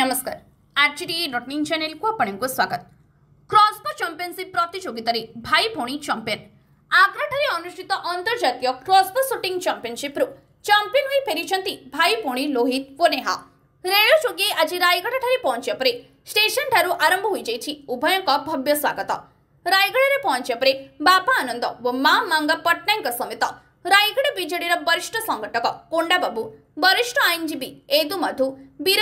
ନମସ୍କାର ଆର୍ଜିଡି dot news ଚ୍ୟାନେଲକୁ ଆପଣଙ୍କୁ ସ୍ୱାଗତ କ୍ରସ୍ବୋ ଚାମ୍ପିୟନସିପ୍ ପ୍ରତିଯୋଗିତାରେ ଭାଇ ଭଉଣୀ ଚାମ୍ପିୟନ୍ ଆଗ୍ରାଠାରେ ଅନୁଷ୍ଠିତ ଅନ୍ତର୍ଜାତୀୟ କ୍ରସ୍ବୋ ସୁଟିଂ ଚାମ୍ପିୟନସିପ୍ରୁ ଚାମ୍ପିୟନ୍ ହୋଇ ଫେରିଛନ୍ତି ଭାଇ ଭଉଣୀ ଲୋହିତ ଓ ନେହା ରେଳ ଯୋଗେ ଆଜି ରାୟଗଡ଼ାଠାରେ ପହଞ୍ଚିବା ପରେ ଷ୍ଟେସନଠାରୁ ଆରମ୍ଭ ହୋଇଯାଇଛି ଉଭୟଙ୍କ ଭବ୍ୟ ସ୍ୱାଗତ ରାୟଗଡ଼ାରେ ପହଞ୍ଚିବା ପରେ ବାପା ଆନନ୍ଦ ଓ ମା ମାଙ୍ଗା ପଟ୍ଟନାୟକଙ୍କ ସମେତ राईगड विजेडिङक कोा बाबु वरिष्ठ आइनजीवी एजेपी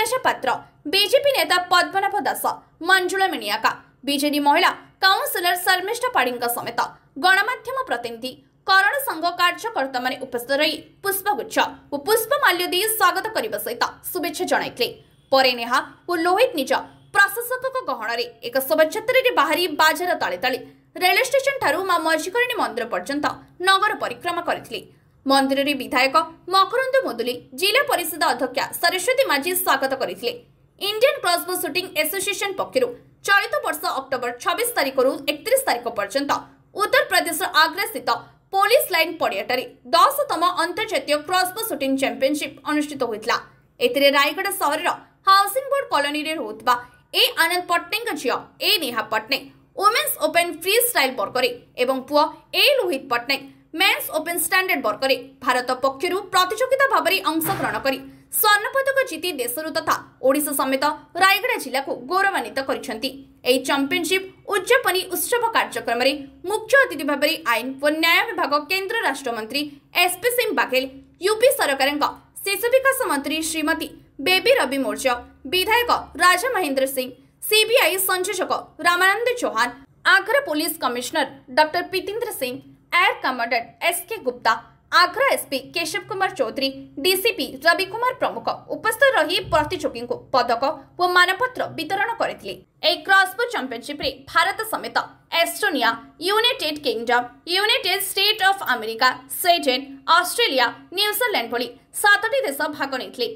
नेता पद्मनाभ दास मञ्जु मिनिया विजेडि महिला काउन्सेलर शर्मिष्ट पाेत गणमा प्रतिनिधि कर संघ कार्य उपस्थित रहि पुष्पगुच्छ पुष्प माल्य दि स्वागत शुभेच्छा जे नेहा लोहित निज प्रशासकको गहनर एक शोभाचत बाह्र बाजे ता ରେଳ ଷ୍ଟେସନଠାରୁ ମା ମର୍ଜିକରିଣୀ ମନ୍ଦିର ପର୍ଯ୍ୟନ୍ତ ନଗର ପରିକ୍ରମା କରିଥିଲେ ମନ୍ଦିରରେ ବିଧାୟକ ମକରନ୍ଦ ମୁଦୁଲି ଜିଲ୍ଲା ପରିଷଦ ଅଧ୍ୟକ୍ଷା ସରସ୍ୱତୀ ମାଝୀ ସ୍ୱାଗତ କରିଥିଲେ ଇଣ୍ଡିଆନ୍ କ୍ରସବୋ ସୁଟିଂ ଆସୋସିଏସନ ପକ୍ଷରୁ ଚଳିତ ବର୍ଷ ଅକ୍ଟୋବର ଛବିଶ ତାରିଖରୁ ଏକତିରିଶ ତାରିଖ ପର୍ଯ୍ୟନ୍ତ ଉତ୍ତରପ୍ରଦେଶର ଆଗ୍ରାସ୍ଥିତ ପୋଲିସ ଲାଇନ୍ ପଡ଼ିଆଠାରେ ଦଶତମ ଅନ୍ତର୍ଜାତୀୟ କ୍ରସବୋ ସୁଟିଂ ଚାମ୍ପିୟନଶିପ୍ ଅନୁଷ୍ଠିତ ହୋଇଥିଲା ଏଥିରେ ରାୟଗଡ଼ା ସହରର ହାଉସିଂ ବୋର୍ଡ କଲୋନୀରେ ରହୁଥିବା ଏ ଆନନ୍ଦ ପଟ୍ଟନାୟକଙ୍କ ଝିଅ ଏ Neha Pattnaik women's open freestyle বর্গরে এবং পুয় এ Lohit Pattnaik men's open standard বর্গরে Bharat পক্ষর প্রতিযোগিতা ভাবে অংশগ্রহণ করে স্বর্ণপদক জিতি দেশর তথা ওড়শা সমেত রায়গড়া জেলা গৌরবান্বিত করেছেন এই চম্পিয়নশিপ উদযাপনী উৎসব কার্যক্রমে মুখ্য অতিথি ভাবে আইন ও ন্যায় বিভাগ কেন্দ্র রাষ্ট্রমন্ত্রী S P Singh Baghel UP ସରକାରଙ୍କ ଶିଶୁ ବିକାଶ ମନ୍ତ୍ରୀ ଶ୍ରୀମତୀ ବେବି ରବି ମୌର୍ଯ୍ୟ ବିଧାୟକ ରାଜା ମହେନ୍ଦ୍ର ସିଂ सीबीआई संयोजक Ramanand Chauhan Agra police commissioner doctor Pitendra Singh air commandant S Gupta Agra SP Keshav Kumar Chaudhary DCP Ravi Kumar प्रमुख उपस्थित रही प्रतियोगी को पदक व मानपत्र वितरण करते एक भारत समेत Estonia United Kingdom United State of America Sweden Australia New Zealand भली सातटी भाग नहीं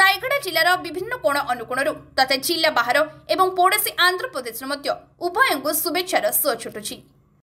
ରାୟଗଡ଼ା ଜିଲ୍ଲାର ବିଭିନ୍ନ କୋଣ ଅନୁକୋଣରୁ ତଥା ଜିଲ୍ଲା ବାହାର ଏବଂ ପଡ଼ୋଶୀ ଆନ୍ଧ୍ରପ୍ରଦେଶରୁ ମଧ୍ୟ ଉଭୟଙ୍କୁ ଶୁଭେଚ୍ଛାର ସୁଅ ଛୁଟୁଛି